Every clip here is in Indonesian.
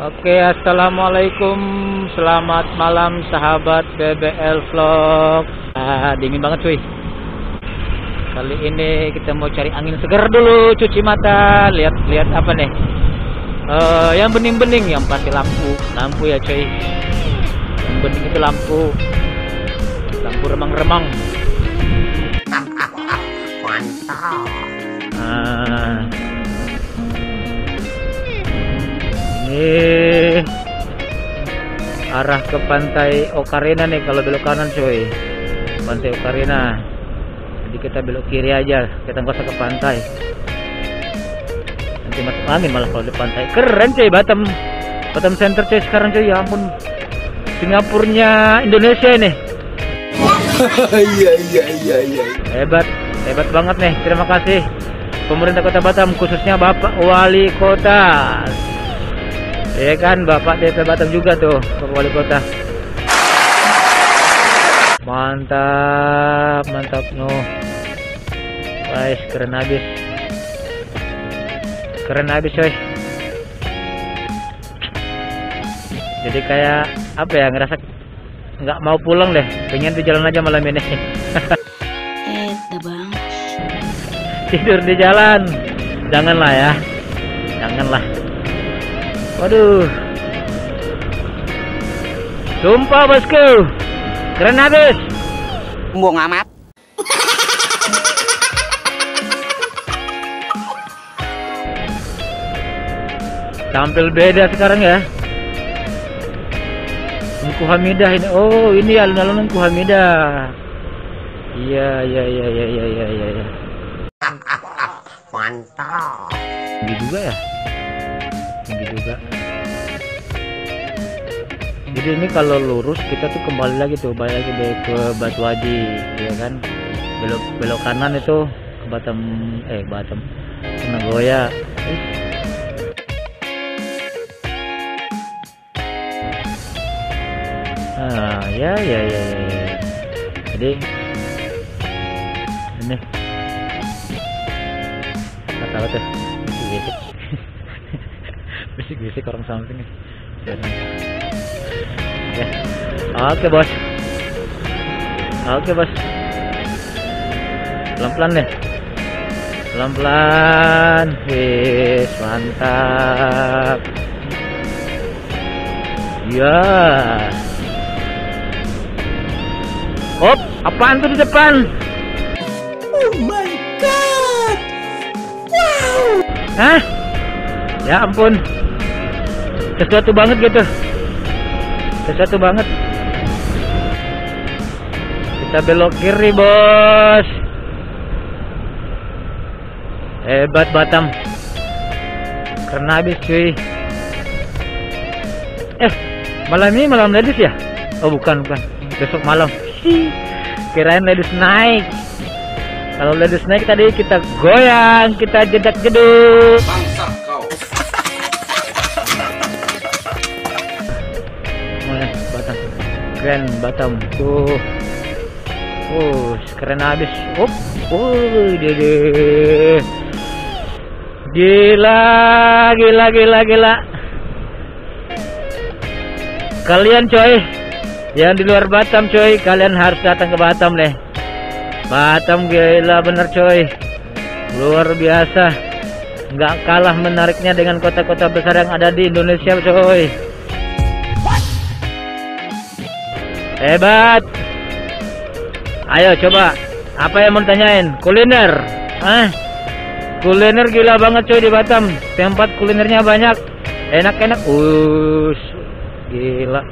Oke, assalamualaikum, selamat malam sahabat BBL Vlog. Ah, dingin banget cuy. Kali ini kita mau cari angin segar dulu, cuci mata, lihat-lihat apa nih? Uh, yang bening-bening, yang pasti lampu, lampu ya cuy. Yang bening itu lampu, lampu remang-remang. Mantap. Ah. Ini arah ke pantai Okarina nih kalau belok kanan cuy. Pantai Okarina. Jadi kita belok kiri aja, kita nggak usah ke pantai. Nanti masuk angin malah kalau di pantai. Keren cuy Batam. Batam Center cuy sekarang cuy, ya ampun. Singapurnya Indonesia ini. Iya iya iya iya. Hebat, hebat banget nih. Terima kasih pemerintah Kota Batam khususnya Bapak Wali Kota. Ya kan Bapak DP Batam juga tuh Bapak Wali Kota. Mantap, mantap no. Guys, keren habis. Keren habis coy. Jadi kayak apa ya ngerasa nggak mau pulang deh, pengen di jalan aja malam ini. Eh, bang. tidur di jalan janganlah ya janganlah Waduh. Sumpah bosku. Keren habis. Mau ngamat. Tampil beda sekarang ya. Engku Hamidah ini. Oh, ini alun-alun Engku Hamidah. Iya, iya, iya, iya, iya, iya, iya. Mantap. Ini juga ya juga jadi ini kalau lurus kita tuh kembali lagi tuh balik lagi ke Batu Haji ya kan? Belok belok kanan itu ke Batam eh Batam Nagoya. Ih. ah ya ya ya ya, ya. jadi ini. Nggak tahu music orang samping ya. Oke bos. Oke bos. Pelan-pelan deh. Pelan-pelan. Wih mantap. Ya. Yeah. Op, apaan tuh di depan? Oh my god! Wow! Hah? Ya ampun. Sesuatu banget gitu. Sesuatu banget. Kita belok kiri, Bos. Hebat Batam. Karena habis cuy. Eh, malam ini malam ladies ya? Oh, bukan, bukan. Besok malam. Kirain ladies naik. Kalau ladies naik tadi kita goyang, kita jedak jeduk. Keren Batam. Tuh. Oh, keren habis. Up. Oh, dede. Gila, gila, gila, gila. Kalian coy, yang di luar Batam coy, kalian harus datang ke Batam deh. Batam gila bener coy. Luar biasa. Nggak kalah menariknya dengan kota-kota besar yang ada di Indonesia coy. Hebat. Ayo coba. Apa yang mau ditanyain? Kuliner. Hah? Kuliner gila banget coy di Batam. Tempat kulinernya banyak. Enak-enak. Us. Gila.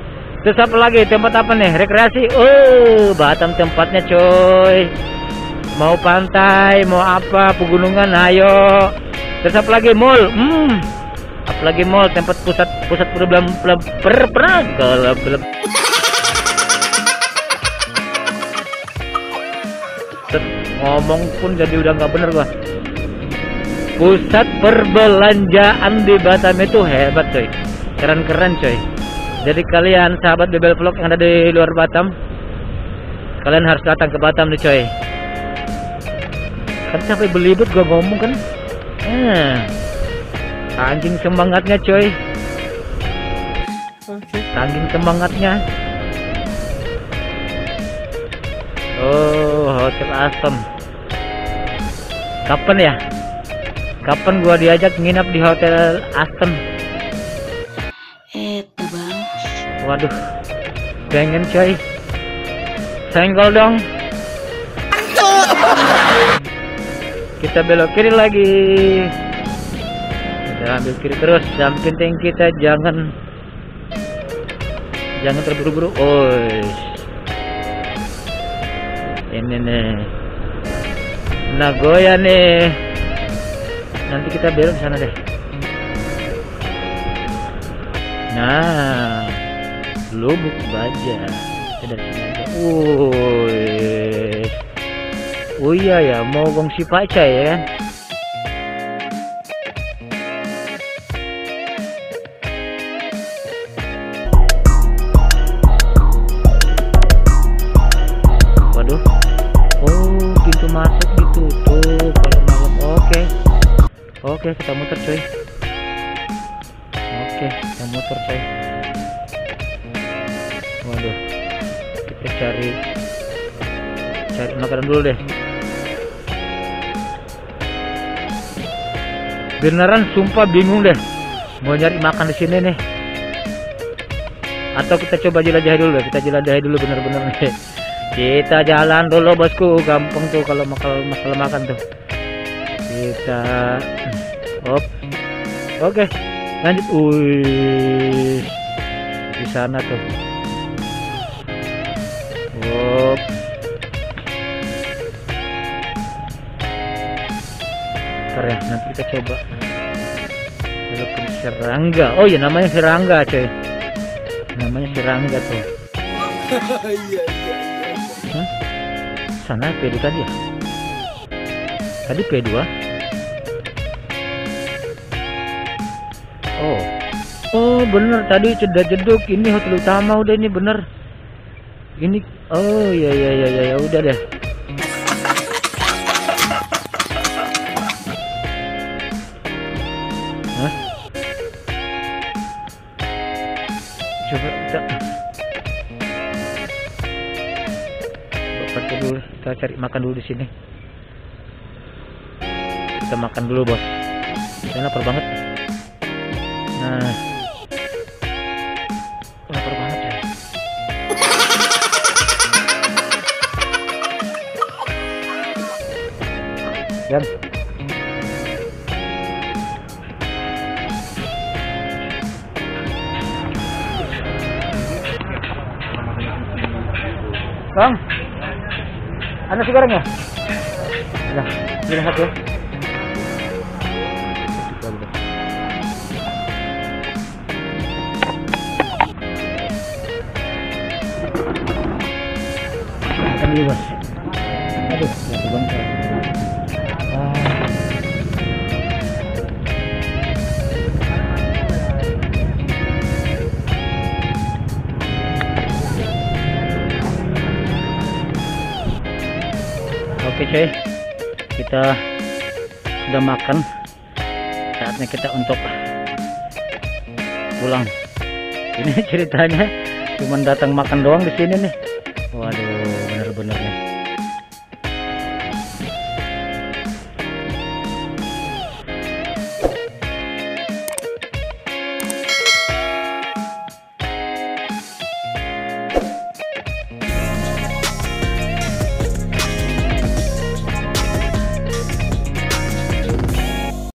Terus apa lagi? Tempat apa nih? Rekreasi. Oh, Batam tempatnya coy. Mau pantai, mau apa? Pegunungan, ayo. Terus apa lagi? Mall. Hmm. Apalagi mall tempat pusat pusat perbelan per per per ngomong pun jadi udah nggak bener gua. Pusat perbelanjaan di Batam itu hebat coy. Keren-keren coy. Jadi kalian sahabat Bebel Vlog yang ada di luar Batam kalian harus datang ke Batam nih coy. Kan sampai belibet gua ngomong kan? Eh, anjing semangatnya coy. Saking semangatnya. Oh, Hotel Aston. Kapan ya? Kapan gua diajak nginap di Hotel Aston? Eta bang. Waduh, pengen coy. Senggol dong. Kita belok kiri lagi. Kita ambil kiri terus. Yang penting kita jangan jangan terburu-buru. Oh, ini nih. Nagoya nih. Nanti kita belok sana deh. Nah, lubuk baja. Kita sini aja. Woi. Oh iya ya, mau gongsi paca ya kan? Oke, kita muter coy. Oke, kita muter coy. Waduh. Kita cari cari makanan dulu deh. Beneran sumpah bingung deh. Mau nyari makan di sini nih. Atau kita coba jelajahi dulu deh. Kita jelajahi dulu bener-bener nih. Kita jalan dulu bosku. Gampang tuh kalau masalah makan tuh. Kita Op. Oke. Lanjut. Wih. Di sana tuh. Op. Ntar ya, nanti kita coba. Walaupun serangga. Oh iya namanya serangga coy. Namanya serangga tuh. Hah? Sana P2 tadi ya? Tadi P2? Oh. Oh bener tadi ceda jeduk ini hotel utama udah ini bener. Ini oh iya iya iya ya, udah deh. Hah? Coba kita Bapak dulu kita cari makan dulu di sini. Kita makan dulu bos. Saya lapar banget. Nah, banget. Yan. Bang, ada goreng ya? Ya, beli satu ya. Makan dulu bos. Aduh, jatuh. Ah. Oke cuy, kita sudah makan. Saatnya kita untuk pulang. Ini ceritanya cuma datang makan doang di sini nih. Waduh, bener-bener nih.